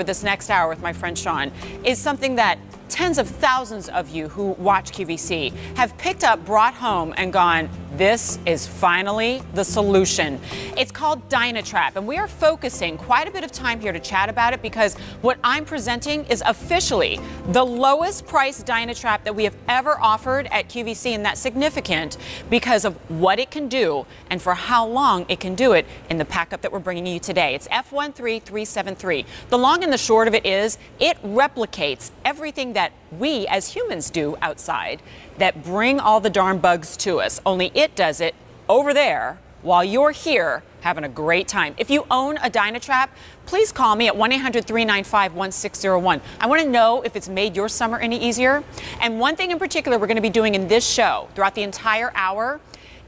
over this next hour with my friend Sean is something that tens of thousands of you who watch QVC have picked up, brought home, and gone, this is finally the solution. It's called Dynatrap, and we are focusing quite a bit of time here to chat about it because what I'm presenting is officially the lowest price Dynatrap that we have ever offered at QVC, and that's significant because of what it can do and for how long it can do it in the pack-up that we're bringing you today. It's F13373. The long and the short of it is it replicates everything that we as humans do outside that bring all the darn bugs to us. Only it does it over there while you're here having a great time. If you own a Dynatrap, please call me at 1 800 395 1601. I want to know if it's made your summer any easier. And one thing in particular we're going to be doing in this show throughout the entire hour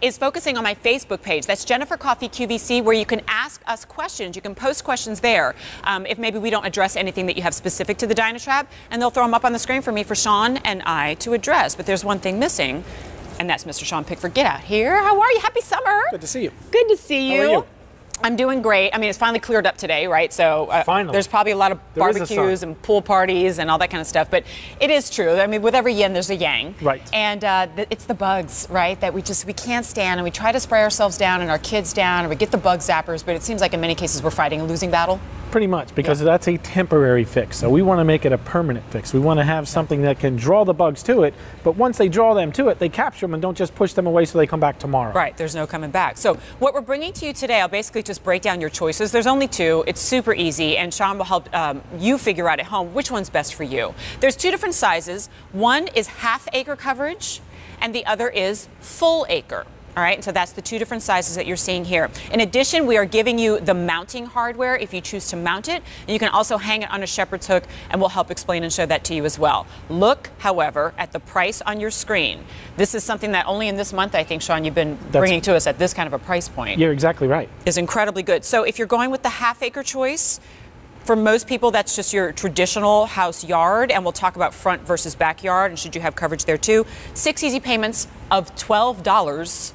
is focusing on my Facebook page. That's Jennifer Coffey QVC, where you can ask us questions. You can post questions there um, if maybe we don't address anything that you have specific to the Dynatrap, and they'll throw them up on the screen for me, for Sean and I to address. But there's one thing missing, and that's Mr. Sean Pickford. Get out here. How are you? Happy summer. Good to see you. Good to see How you. are you? I'm doing great. I mean, it's finally cleared up today, right? So uh, Finally. there's probably a lot of There barbecues and pool parties and all that kind of stuff. But it is true. I mean, with every yin, there's a yang. Right. And uh, th- it's the bugs, right? That we just we can't stand, and we try to spray ourselves down and our kids down, and we get the bug zappers. But it seems like in many cases we're fighting a losing battle. Pretty much, because that's a temporary fix. So we want to make it a permanent fix. We want to have something that can draw the bugs to it, but once they draw them to it, they capture them and don't just push them away so they come back tomorrow. Right, there's no coming back. So, what we're bringing to you today, I'll basically just break down your choices. There's only two, it's super easy, and Sean will help um, you figure out at home which one's best for you. There's two different sizes one is half acre coverage, and the other is full acre. All right, so that's the two different sizes that you're seeing here. In addition, we are giving you the mounting hardware if you choose to mount it, and you can also hang it on a shepherd's hook, and we'll help explain and show that to you as well. Look, however, at the price on your screen. This is something that only in this month, I think, Sean, you've been That's- bringing to us at this kind of a price point You're exactly right. is incredibly good. So if you're going with the half acre choice, for most people, that's just your traditional house yard, and we'll talk about front versus backyard, and should you have coverage there too. Six easy payments of twelve dollars,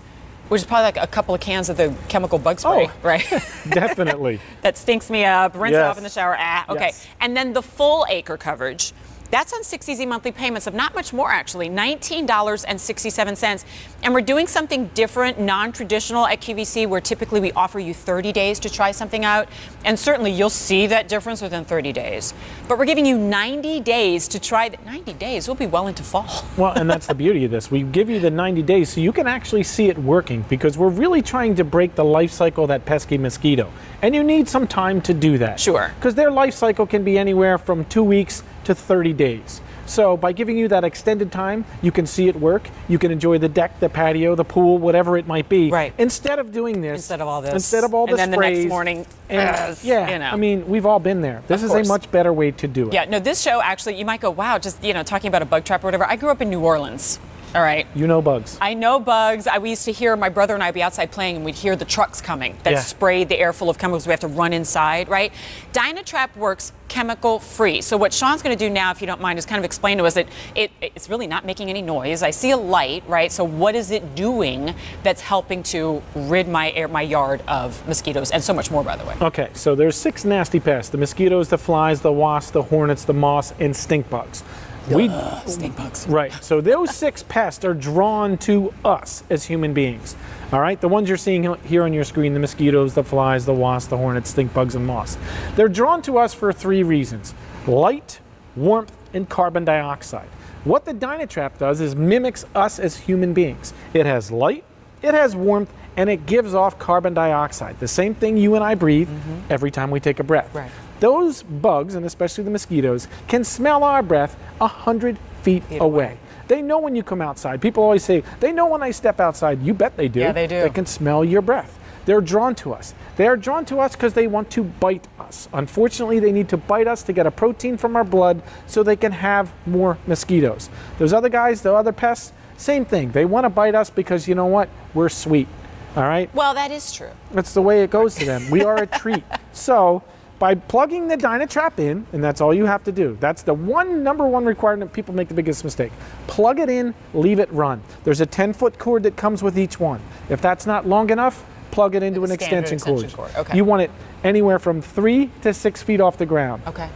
which is probably like a couple of cans of the chemical bug spray, Oh. right? Definitely. that stinks me up. Rinse it off in the shower. Ah, okay. Yes. And then the full acre coverage. That's on six easy monthly payments of not much more actually, $19.67. And we're doing something different, non traditional at QVC, where typically we offer you 30 days to try something out. And certainly you'll see that difference within 30 days. But we're giving you 90 days to try that. 90 days, we'll be well into fall. Well, and that's the beauty of this. We give you the 90 days so you can actually see it working because we're really trying to break the life cycle of that pesky mosquito. And you need some time to do that. Sure. Because their life cycle can be anywhere from two weeks to 30 days. So by giving you that extended time, you can see it work. You can enjoy the deck, the patio, the pool, whatever it might be. Right. Instead of doing this. Instead of all this. Instead of all this. And then the next morning, and- yes, yeah. you know. I mean, we've all been there. This Of is course. a much better way to do it. Yeah, no, this show actually, you might go, wow, just, you know, talking about a bug trap or whatever. I grew up in New Orleans. All right. You know bugs. I know bugs. I, we used to hear my brother and I would be outside playing, and we'd hear the trucks coming that Yeah. sprayed the air full of chemicals. We have to run inside, right? Dynatrap works chemical free. So what Sean's going to do now, if you don't mind, is kind of explain to us that it, it's really not making any noise. I see a light, right? So what is it doing that's helping to rid my air, my yard of mosquitoes and so much more, by the way? Okay, so there's six nasty pests: the mosquitoes, the flies, the wasps, the hornets, the moths, and stink bugs. We Stink bugs. right. So those six pests are drawn to us as human beings. All right, the ones you're seeing here on your screen: the mosquitoes, the flies, the wasps, the hornets, stink bugs, and moths. They're drawn to us for three reasons: light, warmth, and carbon dioxide. What the Dynatrap does is mimics us as human beings. It has light, it has warmth, and it gives off carbon dioxide. The same thing you and I breathe mm-hmm. every time we take a breath. Right. Those bugs, and especially the mosquitoes, can smell our breath a hundred feet Feet away. away. They know when you come outside. People always say, they know when I step outside. You bet they do. Yeah, they do. They can smell your breath. They're drawn to us. They are drawn to us because they want to bite us. Unfortunately, they need to bite us to get a protein from our blood so they can have more mosquitoes. Those other guys, the other pests, same thing. They want to bite us because you know what? We're sweet. All right? Well, that is true. That's the way it goes to them. We are a treat. So by plugging the Dynatrap in, and that's all you have to do. That's the one number one requirement people make the biggest mistake. Plug it in, leave it run. There's a 10 foot cord that comes with each one. If that's not long enough, plug it into an Standard extension cord. cord, okay. You want it anywhere from three to six feet off the ground. Okay.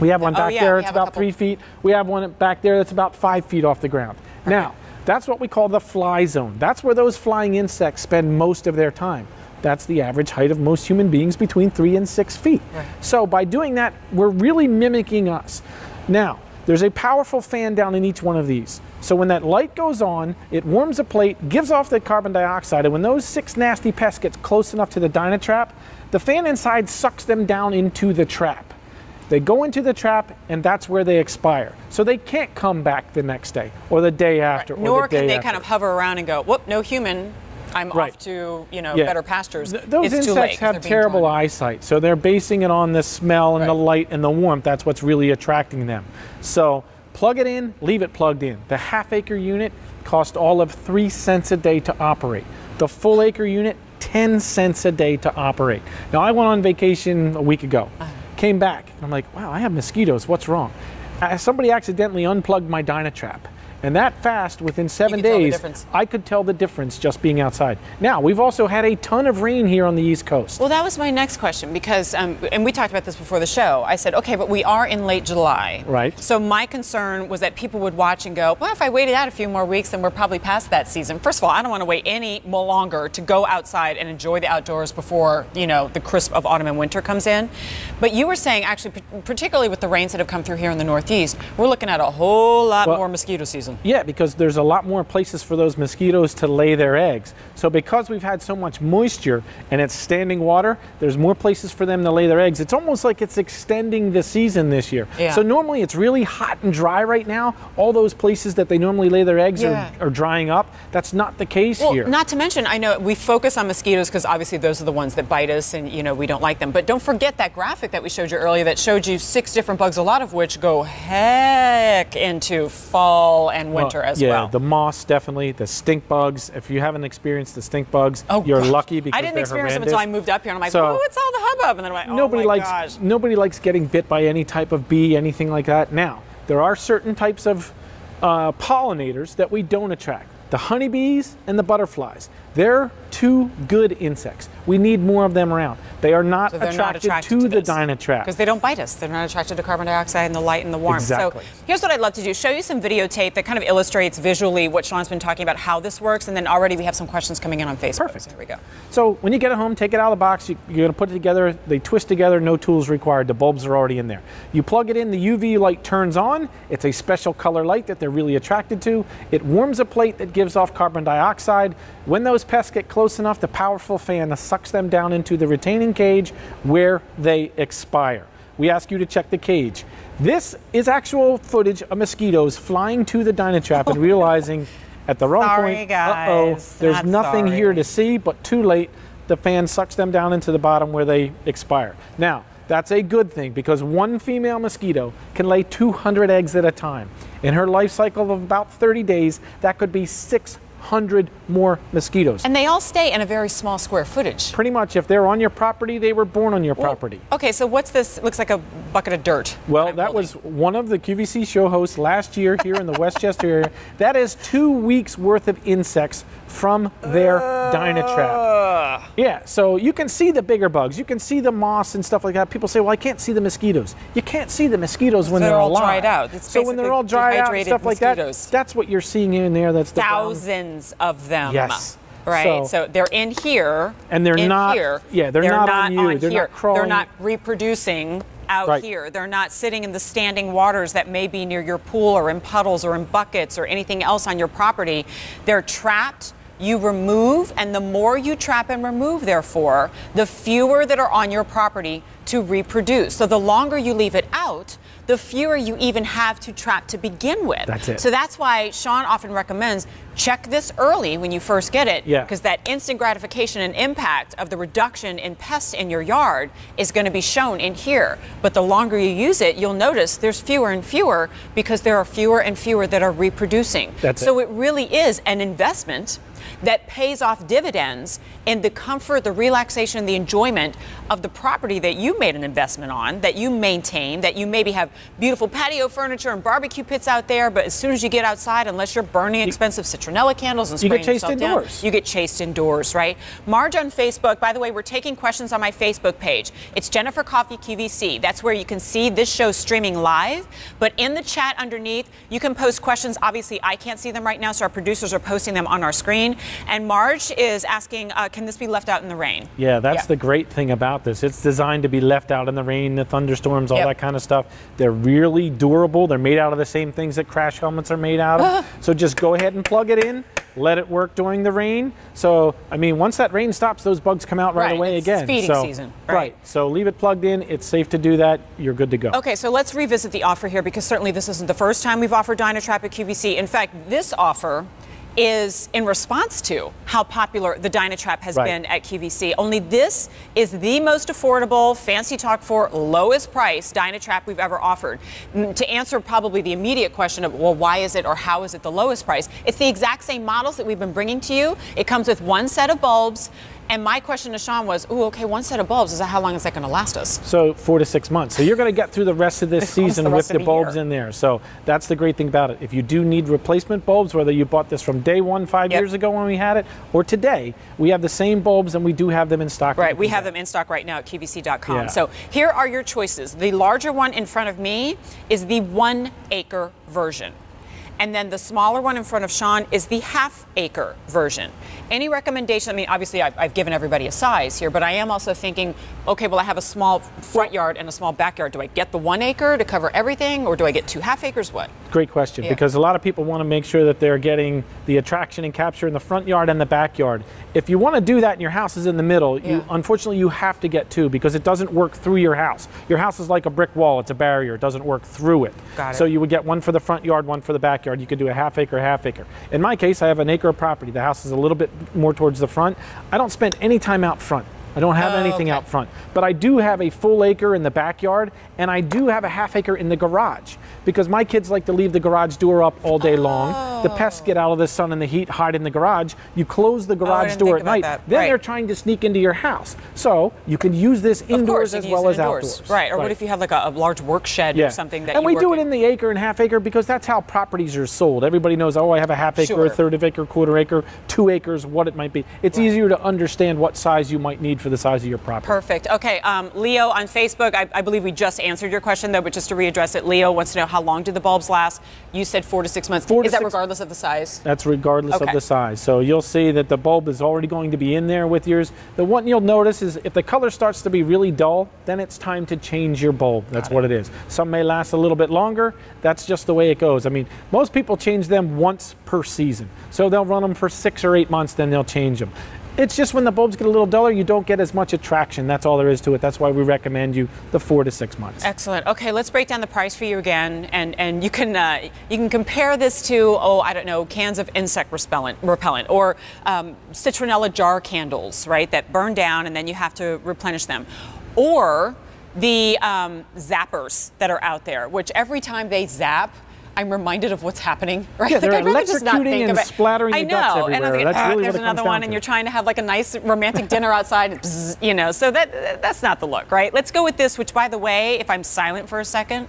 We have one oh, back yeah, there, it's about three feet. We have one back there that's about five feet off the ground. Now, that's what we call the fly zone. That's where those flying insects spend most of their time. That's the average height of most human beings between three and six feet. So by doing that, we're really mimicking us. Now, there's a powerful fan down in each one of these. So when that light goes on, it warms a plate, gives off the carbon dioxide, and when those six nasty pests get close enough to the Dynatrap, the fan inside sucks them down into the trap. They go into the trap, and that's where they expire. So they can't come back the next day or the day after. Or Nor the day can they after. kind of hover around and go, whoop, no human. I'm Right. off to, you know, Yeah. better pastures. Th- those it's insects have terrible eyesight, so they're basing it on the smell and the light and the warmth. That's what's really attracting them. So plug it in, leave it plugged in. The half acre unit cost all of three cents a day to operate. The full acre unit, 10 cents a day to operate. Now, I went on vacation a week ago, Uh-huh. Came back, I'm like, wow, I have mosquitoes. What's wrong? Uh, somebody accidentally unplugged my Dynatrap. And that fast, within seven could tell the days. I could tell the difference just being outside. Now, we've also had a ton of rain here on the East Coast. Well, that was my next question because, um, and we talked about this before the show. I said, okay, but we are in late July. Right. So my concern was that people would watch and go, well, if I waited out a few more weeks, then we're probably past that season. First of all, I don't want to wait any more longer to go outside and enjoy the outdoors before, you know, the crisp of autumn and winter comes in. But you were saying, actually, particularly with the rains that have come through here in the Northeast, we're looking at a whole lot Well- more mosquito season. Yeah, because there's a lot more places for those mosquitoes to lay their eggs. So because we've had so much moisture and it's standing water, there's more places for them to lay their eggs. It's almost like it's extending the season this year. Yeah. So normally it's really hot and dry right now. All those places that they normally lay their eggs Yeah. are, are drying up. That's not the case Well, here. not to mention, I know we focus on mosquitoes because obviously those are the ones that bite us, and you know we don't like them. But don't forget that graphic that we showed you earlier that showed you six different bugs, a lot of which go heck into fall and winter Well, as yeah, well. the moss definitely, the stink bugs. If you haven't experienced the stink bugs, Oh, you're gosh. lucky because I didn't experience them until I moved up here, and I'm like, So- "Oh, what's all the hubbub?" And then I'm like, "Oh nobody my likes gosh." nobody likes getting bit by any type of bee, anything like that. Now, there are certain types of uh, pollinators that we don't attract. The honeybees and the butterflies. They're two good insects. We need more of them around. They are not, So attracted, not attracted to, to the. Dynatrap. Because they don't bite us. They're not attracted to carbon dioxide and the light and the warmth. Exactly. So here's what I'd love to do. Show you some videotape that kind of illustrates visually what Sean's been talking about, how this works, and then already we have some questions coming in on Facebook. Perfect. So here we go. So when you get it home, take it out of the box. You, you're going to put it together. They twist together. No tools required. The bulbs are already in there. You plug it in. The UV light turns on. It's a special color light that they're really attracted to. It warms a plate that gives off carbon dioxide. When those pests get close enough, the powerful fan sucks them down into the retaining cage where they expire. We ask you to check the cage. This is actual footage of mosquitoes flying to the Dynatrap and realizing at the wrong Sorry, point, uh-oh, there's Not nothing sorry. here to see, but too late. The fan sucks them down into the bottom where they expire. Now, that's a good thing because one female mosquito can lay 200 eggs at a time. In her life cycle of about 30 days, that could be 600 more mosquitoes. And they all stay in a very small square footage. Pretty much, if they're on your property, they were born on your property. Okay, so what's this? Looks like a bucket of dirt. Well, that was one of the QVC show hosts last year here in the Westchester area. That is two weeks worth of insects from their Dynatrap. Ah. Yeah, so you can see the bigger bugs. You can see the moss and stuff like that. People say, well, I can't see the mosquitoes. You can't see the mosquitoes when They're they're all alive. dried out. It's so when they're all dried out and stuff like that, that's what you're seeing in there. That's the brown- of them. Yes. Right. So- So, they're in here. And they're not- Here. yeah, they're not on you. They're not here. crawling- They're not reproducing out Right. here. They're not sitting in the standing waters that may be near your pool or in puddles or in buckets or anything else on your property. They're trapped. You remove, and the more you trap and remove, therefore, the fewer that are on your property to reproduce. So the longer you leave it out, the fewer you even have to trap to begin with. That's it. So that's why Sean often recommends check this early when you first get it. Yeah. Because that instant gratification and impact of the reduction in pests in your yard is going to be shown in here. But the longer you use it, you'll notice there's fewer and fewer because there are fewer and fewer that are reproducing. That's so it. it really is an investment that pays off dividends in the comfort, the relaxation, and the enjoyment of the property that you made an investment on, that you maintain, that you maybe have beautiful patio furniture and barbecue pits out there, but as soon as you get outside, unless you're burning expensive citronella candles and You get spraying chased yourself down, indoors. you get chased indoors, right? Marge on Facebook, by the way, we're taking questions on my Facebook page. It's Jennifer Coffey QVC. That's where you can see this show streaming live. But in the chat underneath, you can post questions. Obviously, I can't see them right now, so our producers are posting them on our screen. And Marge is asking, uh, can this be left out in the rain? Yeah, that's Yeah. the great thing about this. It's designed to be left out in the rain, the thunderstorms, all Yep. that kind of stuff. They're really durable. They're made out of the same things that crash helmets are made out of. so just go ahead and plug it in. Let it work during the rain. So, I mean, once that rain stops, those bugs come out right, Right, away it's again. feeding so, season, right. So leave it plugged in. It's safe to do that. You're good to go. Okay, so let's revisit the offer here because certainly this isn't the first time we've offered Dynatrap at QVC. In fact, this offer is in response to how popular the Dynatrap has Right. been at QVC. Only this is the most affordable, fancy talk for lowest price Dynatrap we've ever offered. Mm, To answer probably the immediate question of, well, why is it or how is it the lowest price? It's the exact same models that we've been bringing to you. It comes with one set of bulbs. And my question to Sean was, ooh, okay, one set of bulbs, is that how long is that going to last us? So four to six months. So you're going to get through the rest of this season the with the the bulbs year. in there. So that's the great thing about it. If you do need replacement bulbs, whether you bought this from day one five Yep. years ago when we had it, or today, we have the same bulbs and we do have them in stock. Right, we have them in stock right now at QVC.com. Yeah. So here are your choices. The larger one in front of me is the one acre version. And then the smaller one in front of Sean is the half acre version. Any recommendation? I mean, obviously, I've, I've given everybody a size here, but I am also thinking, okay, well, I have a small front yard and a small backyard. Do I get the one acre to cover everything, or do I get two half acres? What? Great question Yeah. because a lot of people want to make sure that they're getting the attraction and capture in the front yard and the backyard. If you want to do that and your house is in the middle, Yeah. you unfortunately you have to get two because it doesn't work through your house. Your house is like a brick wall; it's a barrier. It doesn't work through it. Got it. So you would get one for the front yard, one for the backyard. You could do a half acre, half acre. In my case, I have an acre of property. The house is a little bit more towards the front. I don't spend any time out front. I don't have Oh, anything okay. out front, but I do have a full acre in the backyard, and I do have a half acre in the garage because my kids like to leave the garage door up all day long. The pests oh. get out of the sun and the heat, hide in the garage. You close the oh, garage didn't door at night, that. then Right. they're trying to sneak into your house. So you can use this indoors course, as well as indoors. outdoors. Right. Or what if you have like a, a large work shed yeah. or something that and we do it in the acre and half acre because that's how properties are sold. Everybody knows, oh, I have a half acre, Sure. a third of acre, quarter acre, two acres, what it might be. It's easier to understand what size you might need for the size of your property. Perfect. Okay, um, Leo on Facebook, I, I believe we just answered your question though, but just to readdress it, Leo wants to know how long do the bulbs last? You said four to six months. Four Is that six- regardless of the size? That's regardless Okay. of the size. So you'll see that the bulb is already going to be in there with yours. The one you'll notice is if the color starts to be really dull, then it's time to change your bulb. That's what it is. Some may last a little bit longer. That's just the way it goes. I mean, most people change them once per season. So they'll run them for six or eight months, then they'll change them. It's just when the bulbs get a little duller, you don't get as much attraction. That's all there is to it. That's why we recommend you the four to six months. Excellent. Okay, let's break down the price for you again, and and you can uh, you can compare this to oh I don't know cans of insect repellent repellent or um, citronella jar candles right that burn down and then you have to replenish them, or the um, zappers that are out there, which every time they zap. I'm reminded of what's happening, right? Yeah, they're I'd rather just not electrocuting think and of it. splattering I know, guts and I'm everywhere. thinking, That's ah, really there's another one, to. and you're trying to have like a nice romantic dinner outside, bzz, you know. So that that's not the look, right? Let's go with this. Which, by the way, if I'm silent for a second,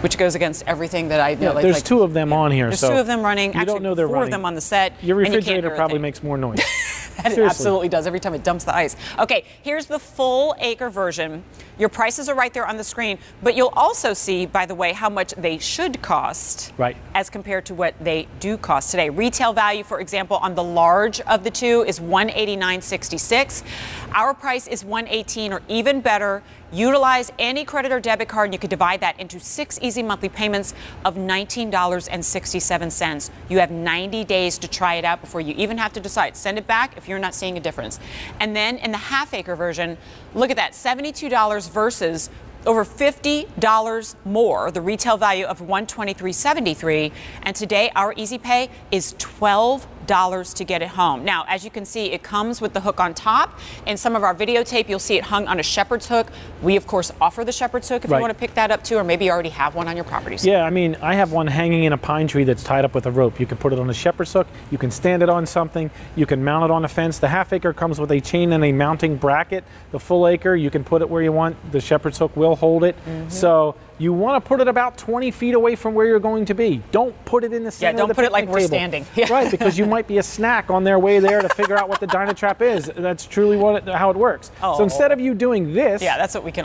which goes against everything that I know. Yeah, like, there's like- two of them on here. There's so two of them running. You Actually, don't know they're four running. of them on the set. Your and you refrigerator probably makes more noise. It Seriously. absolutely does every time it dumps the ice. Okay, here's the full acre version. Your prices are right there on the screen, but you'll also see, by the way, how much they should cost Right. as compared to what they do cost today. Retail value, for example, on the large of the two is 189.66. Our price is 118 or even better. Utilize any credit or debit card and you could divide that into six easy monthly payments of $19.67. You have 90 days to try it out before you even have to decide. Send it back if you're not seeing a difference. And then in the half acre version, look at that $72 versus over $50 more, the retail value of $123.73. And today, our Easy Pay is to get it home. Now, as you can see, it comes with the hook on top. In some of our videotape, you'll see it hung on a shepherd's hook. We, of course, offer the shepherd's hook if Right. you want to pick that up too, or maybe you already have one on your property. Yeah, I mean, I have one hanging in a pine tree that's tied up with a rope. You can put it on a shepherd's hook. You can stand it on something. You can mount it on a fence. The half acre comes with a chain and a mounting bracket. The full acre, you can put it where you want. The shepherd's hook will hold it. Mm-hmm. So you want to put it about 20 feet away from where you're going to be. Don't put it in the center. Yeah, don't of the put it like picnic we're standing. Yeah. Right, because you might be a snack on their way there to figure out what the Dynatrap is. That's truly what it, how it works. Oh. So instead of you doing this, Yeah, that's what we can